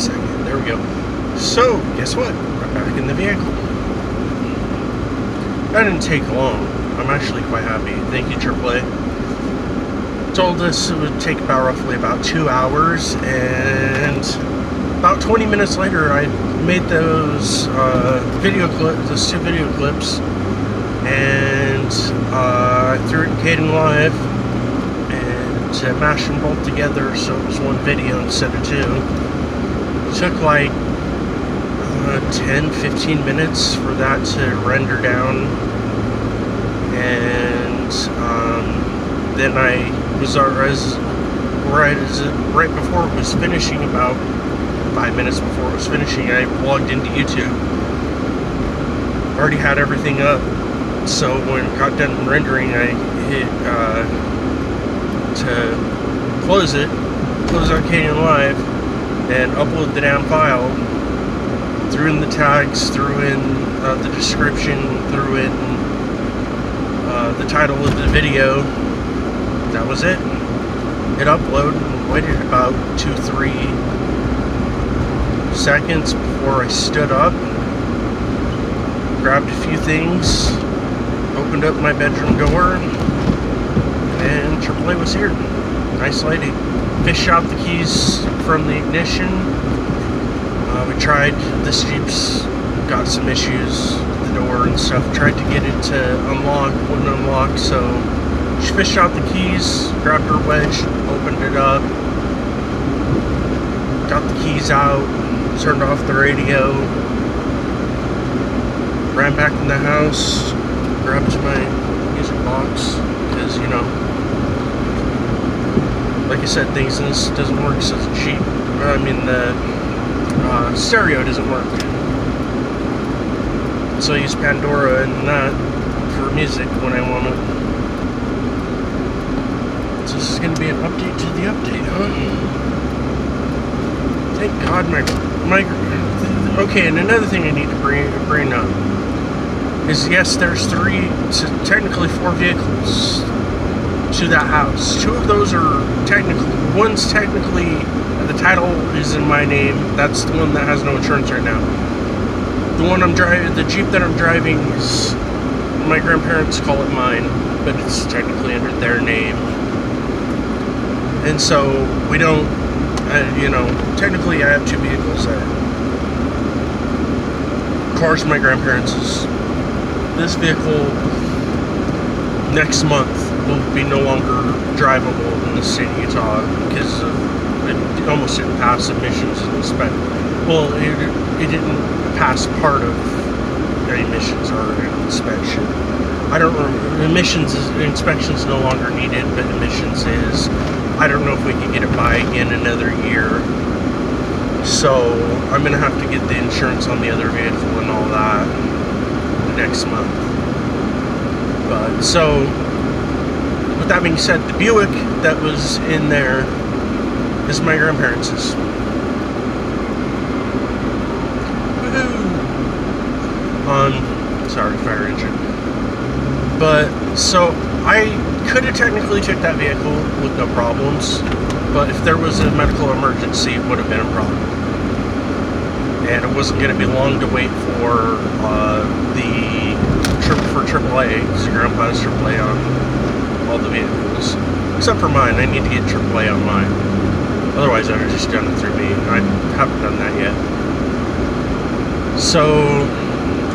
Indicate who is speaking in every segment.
Speaker 1: second. There we go. So, guess what? I'm back in the vehicle. That didn't take long. I'm actually quite happy. Thank you, AAA. Told us it would take about roughly about two hours, and about 20 minutes later, I made those uh, video clips, those two video clips, and uh, I threw it in Kdenlive and uh, mashed them both together so it was one video instead of two. It took like uh, 10 15 minutes for that to render down, and um, then I was, uh, as right right before it was finishing about five minutes before it was finishing, I logged into YouTube. Already had everything up, so when it got done rendering, I hit uh, to close it, close out Kdenlive, and upload the damn file. Threw in the tags, threw in uh, the description, threw in uh, the title of the video. That was it. Hit upload and waited about two, three seconds before I stood up, grabbed a few things, opened up my bedroom door, and AAA was here. Nice lady. Fished out the keys from the ignition. Uh, we tried, this Jeep's got some issues with the door and stuff. Tried to get it to unlock, wouldn't unlock, so she fished out the keys, grabbed her wedge, opened it up, got the keys out, turned off the radio, ran back in the house, grabbed my music box, because, you know, said, things in this doesn't work so cheap. I mean, the uh, stereo doesn't work. So I use Pandora and that for music when I want it. So this is going to be an update to the update, huh? Thank God my my okay. And another thing I need to bring bring up is yes, there's three, technically four vehicles to that house. Two of those are technically one's technically the title is in my name. That's the one that has no insurance right now. The one I'm driving, the Jeep that I'm driving is my grandparents call it mine, but it's technically under their name. And so we don't uh, you know, technically I have two vehicles there. Car's my grandparents' this vehicle next month will be no longer drivable in the city of Utah because it almost didn't pass emissions inspection. Well, it, it didn't pass part of the emissions or inspection. I don't remember. Emissions is, inspection is no longer needed, but emissions is. I don't know if we can get it by again another year. So I'm gonna have to get the insurance on the other vehicle and all that next month. But so that being said, the Buick that was in there is my grandparents'. On sorry, fire engine. But so I could have technically took that vehicle with no problems, but if there was a medical emergency, it would have been a problem. And it wasn't going to be long to wait for uh, the trip for AAA, because your grandpa has AAA on all the vehicles, except for mine. I need to get AAA on mine. Otherwise, I would just done it through me. I haven't done that yet. So,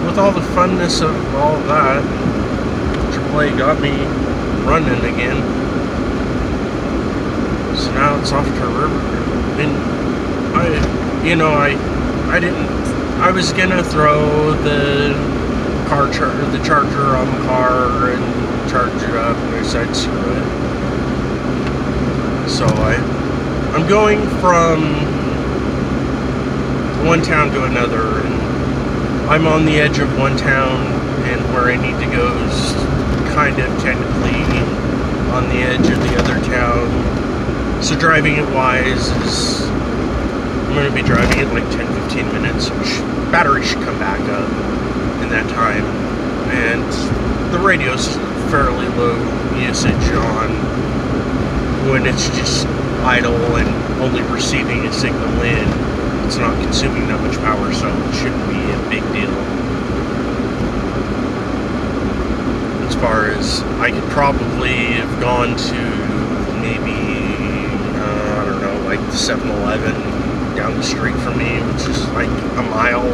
Speaker 1: with all the funness of all that, AAA got me running again. So now it's off to River. And I, you know, I, I didn't. I was gonna throw the car charger, the charger on the car, and charge up, and decided screw it. So I, I'm going from one town to another, and I'm on the edge of one town, and where I need to go is kind of technically on the edge of the other town. So driving it wise is I'm going to be driving it like 10-15 minutes, which battery should come back up in that time. And the radio's fairly low usage on when it's just idle and only receiving a signal in. it's not consuming that much power, so it shouldn't be a big deal. As far as I could probably have gone to maybe, uh, I don't know, like the 7 Eleven down the street from me, which is like a mile,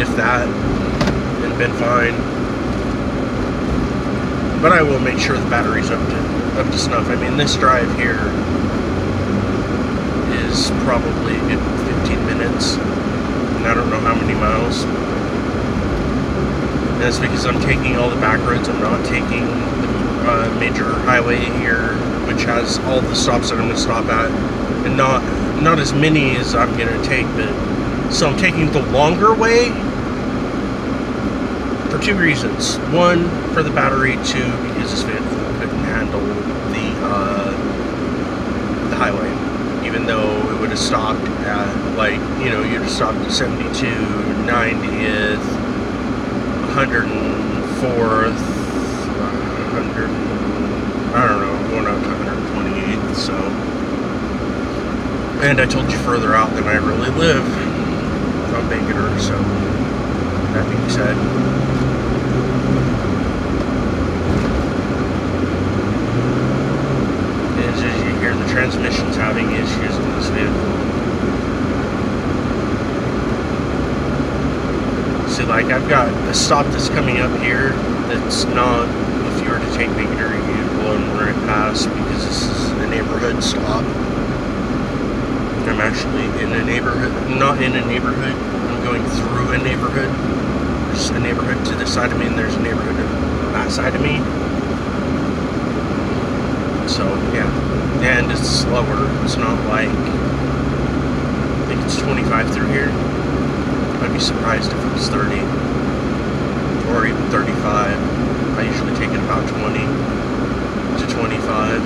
Speaker 1: if that, and been fine. But I will make sure the battery's up to up to snuff. I mean, this drive here is probably 15 minutes, and I don't know how many miles. And that's because I'm taking all the back roads. I'm not taking the uh, major highway here, which has all the stops that I'm going to stop at, and not not as many as I'm going to take. But so I'm taking the longer way for two reasons. One, for the battery. Two, because this vehicle couldn't handle the uh, the highway. Even though it would have stopped at like you know you'd have stopped at 72, 90th, 104th, 100. I don't know, going up to 128th. So, and I told you further out than I really live I'm on Bangerter. So, that being said. As, as you hear, the transmission's having issues in this vehicle. See, like, I've got a stop that's coming up here that's not, if you were to take Bangerter, you'd blow right past because this is a neighborhood stop. I'm actually in a neighborhood, not in a neighborhood, I'm going through a neighborhood. There's a neighborhood to the side of me, and there's a neighborhood to that side of me. So, yeah. And it's slower. It's not like, I think it's 25 through here. I'd be surprised if it was 30 or even 35. I usually take it about 20 to 25.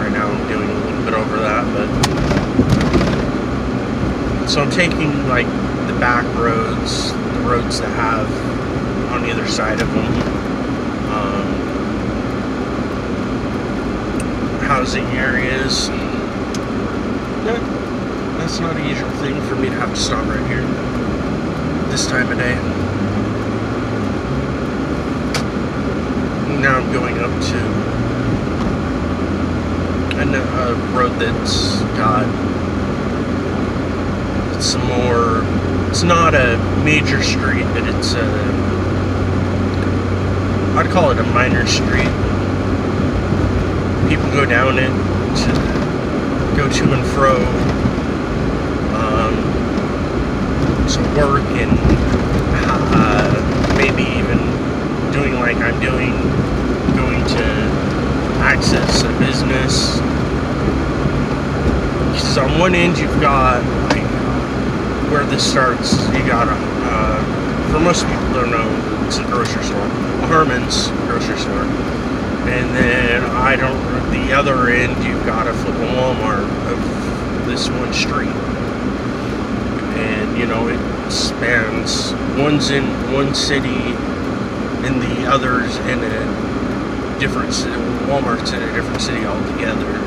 Speaker 1: Right now I'm doing a little bit over that, but so I'm taking like the back roads, the roads that have on either side of them um, housing areas. That, that's not a usual thing for me to have to stop right here this time of day. Now I'm going up to a, a road that's got some more. It's not a major street, but it's a. I'd call it a minor street. People go down it to go to and fro um, to work and uh, maybe even doing like I'm doing, going to access a business. Because on one end you've got like where this starts, you got a, uh, for most people don't know, it's a grocery store, a Harmon's grocery store. And then I don't, the other end you've got a flipping Walmart of this one street. And you know, it spans, one's in one city and the others in a different city, Walmart's in a different city altogether.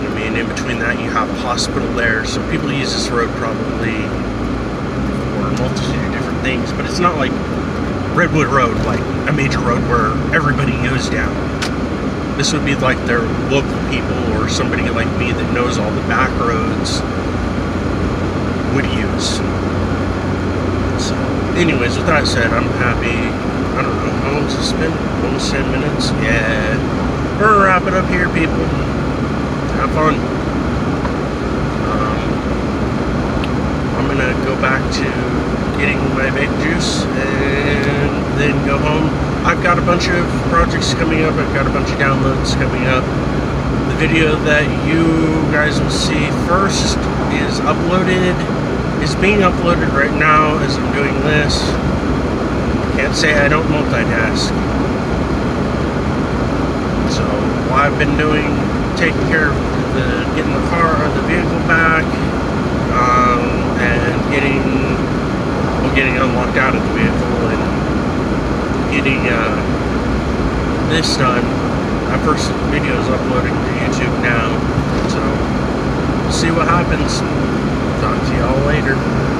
Speaker 1: I mean, in between that, you have a hospital there, so people use this road probably for a multitude of different things, but it's not like Redwood Road, like a major road where everybody goes down. This would be like their local people or somebody like me that knows all the back roads would use. So, anyways, with that said, I'm happy. I don't know, how long this been? Almost 10 minutes? Yeah. We're gonna wrap it up here, people. Have fun. I'm gonna go back to getting my vape juice and then go home. I've got a bunch of projects coming up. I've got a bunch of downloads coming up. The video that you guys will see first is uploaded, is being uploaded right now as I'm doing this. Can't say I don't multitask. So, what I've been doing, taking care of the, getting the car or the vehicle back, um, and getting, unlocked out of the vehicle and getting, uh, this done. my first video is uploading to YouTube now. So, see what happens. Talk to y'all later.